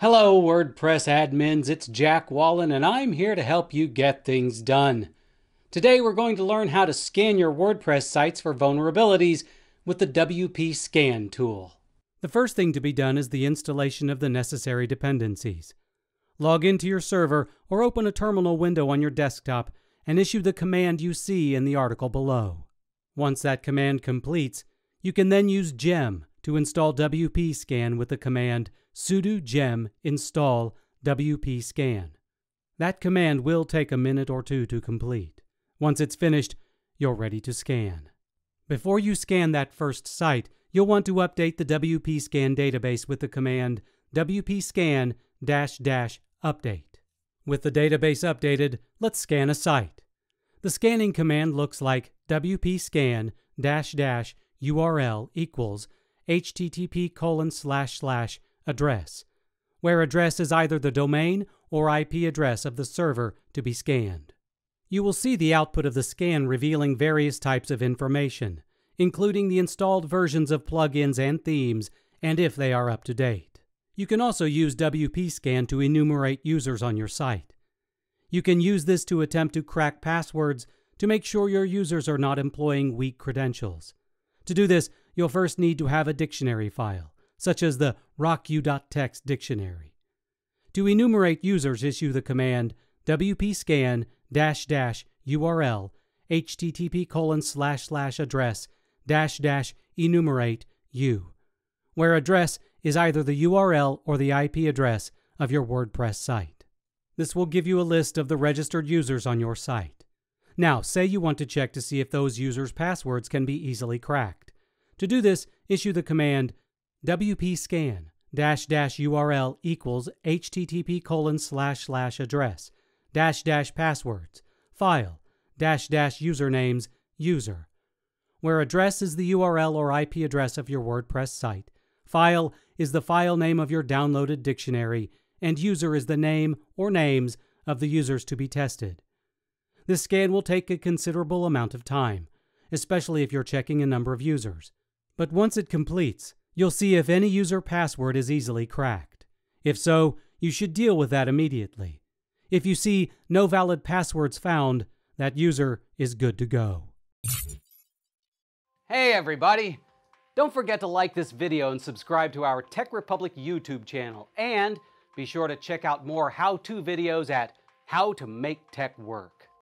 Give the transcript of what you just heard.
Hello, WordPress admins. It's Jack Wallen, and I'm here to help you get things done. Today, we're going to learn how to scan your WordPress sites for vulnerabilities with the WP Scan tool. The first thing to be done is the installation of the necessary dependencies. Log into your server or open a terminal window on your desktop and issue the command you see in the article below. Once that command completes, you can then use gem to install WP Scan with the command sudo gem install WP Scan. That command will take a minute or two to complete. Once it's finished, you're ready to scan. Before you scan that first site, you'll want to update the WP Scan database with the command WP Scan dash dash update. With the database updated, let's scan a site. The scanning command looks like WP Scan URL equals http colon slash slash address, where address is either the domain or IP address of the server to be scanned. You will see the output of the scan revealing various types of information, including the installed versions of plugins and themes, and if they are up to date. You can also use WP Scan to enumerate users on your site. You can use this to attempt to crack passwords to make sure your users are not employing weak credentials. To do this, you'll first need to have a dictionary file, such as the rocku.txt dictionary. To enumerate users, issue the command wpscan dash dash url http colon slash slash address dash dash enumerate u, where address is either the URL or the IP address of your WordPress site. This will give you a list of the registered users on your site. Now, say you want to check to see if those users' passwords can be easily cracked. To do this, issue the command wpscan dash dash url equals http colon slash slash address dash dash passwords file dash dash usernames user where address is the URL or IP address of your WordPress site, file is the file name of your downloaded dictionary, and user is the name or names of the users to be tested. This scan will take a considerable amount of time, especially if you're checking a number of users. But once it completes, you'll see if any user password is easily cracked. If so, you should deal with that immediately. If you see no valid passwords found, that user is good to go. Hey everybody! Don't forget to like this video and subscribe to our Tech Republic YouTube channel. And be sure to check out more how-to videos at How to Make Tech Work.